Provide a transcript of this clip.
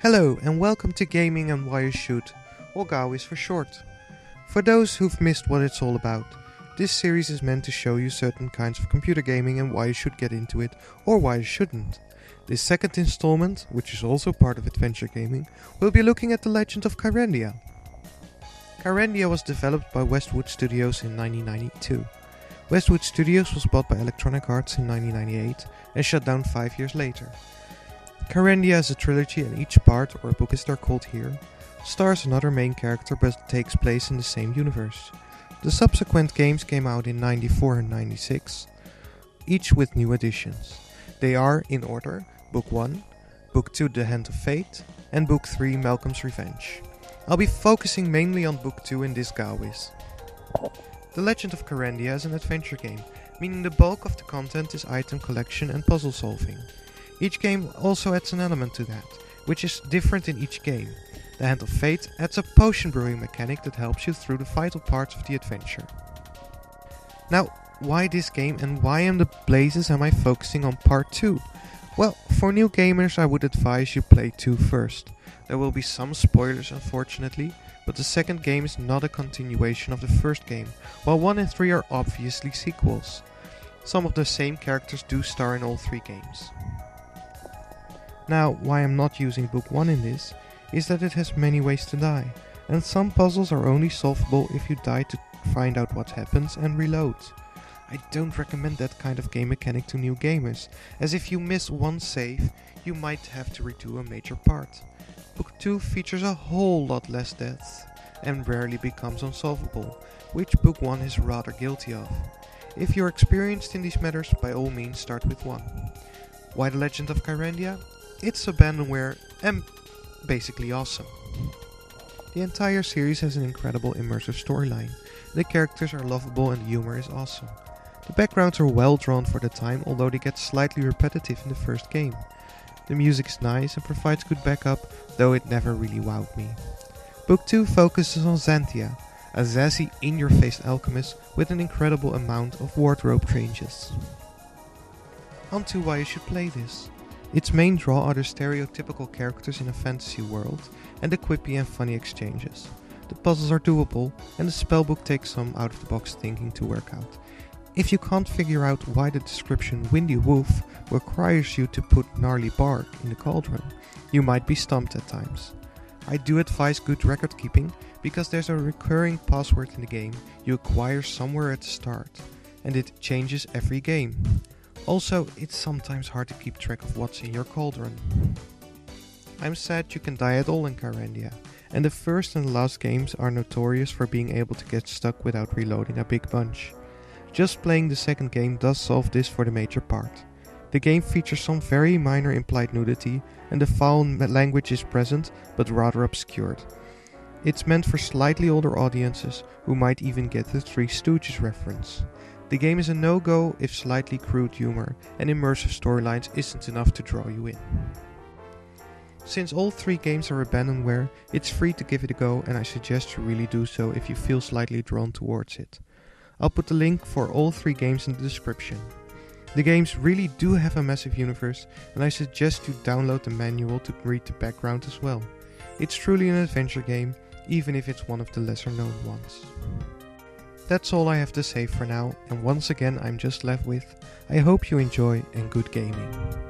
Hello and welcome to Gaming and Why You Should, or GAWYS for short. For those who've missed what it's all about, this series is meant to show you certain kinds of computer gaming and why you should get into it or why you shouldn't. This second installment, which is also part of adventure gaming, will be looking at the legend of Kyrandia. Kyrandia was developed by Westwood Studios in 1992. Westwood Studios was bought by Electronic Arts in 1998 and shut down five years later. Kyrandia is a trilogy and each part, or book as they're called here, stars another main character but takes place in the same universe. The subsequent games came out in 94 and 96, each with new additions. They are, in order, Book 1, Book 2 The Hand of Fate, and Book 3 Malcolm's Revenge. I'll be focusing mainly on Book 2 in this GAWYS. The Legend of Kyrandia is an adventure game, meaning the bulk of the content is item collection and puzzle solving. Each game also adds an element to that, which is different in each game. The Hand of Fate adds a potion brewing mechanic that helps you through the vital parts of the adventure. Now, why this game and why in the blazes am I focusing on part 2? Well, for new gamers I would advise you play 2 first. There will be some spoilers unfortunately, but the second game is not a continuation of the first game, while 1 and 3 are obviously sequels. Some of the same characters do star in all three games. Now, why I'm not using book 1 in this, is that it has many ways to die, and some puzzles are only solvable if you die to find out what happens and reload. I don't recommend that kind of game mechanic to new gamers, as if you miss one save, you might have to redo a major part. Book 2 features a whole lot less deaths, and rarely becomes unsolvable, which Book 1 is rather guilty of. If you're experienced in these matters, by all means start with 1. Why the Legend of Kyrandia? It's abandonware and basically awesome. The entire series has an incredible immersive storyline. The characters are lovable and the humor is awesome. The backgrounds are well drawn for the time, although they get slightly repetitive in the first game. The music is nice and provides good backup, though it never really wowed me. Book 2 focuses on Zanthia, a zazzy, in your face alchemist with an incredible amount of wardrobe changes. On to why you should play this. Its main draw are the stereotypical characters in a fantasy world and the quippy and funny exchanges. The puzzles are doable, and the spellbook takes some out of the box thinking to work out. If you can't figure out why the description Windy Wolf requires you to put gnarly bark in the cauldron, you might be stumped at times. I do advise good record keeping because there's a recurring password in the game you acquire somewhere at the start, and it changes every game. Also, it's sometimes hard to keep track of what's in your cauldron. I'm sad you can die at all in Kyrandia, and the first and last games are notorious for being able to get stuck without reloading a big bunch. Just playing the second game does solve this for the major part. The game features some very minor implied nudity, and the foul language is present but rather obscured. It's meant for slightly older audiences who might even get the Three Stooges reference. The game is a no go if slightly crude humor and immersive storylines isn't enough to draw you in. Since all three games are abandonware, it's free to give it a go, and I suggest you really do so if you feel slightly drawn towards it. I'll put the link for all three games in the description. The games really do have a massive universe, and I suggest you download the manual to read the background as well. It's truly an adventure game, even if it's one of the lesser known ones. That's all I have to say for now, and once again I'm just left with I hope you enjoy and good gaming.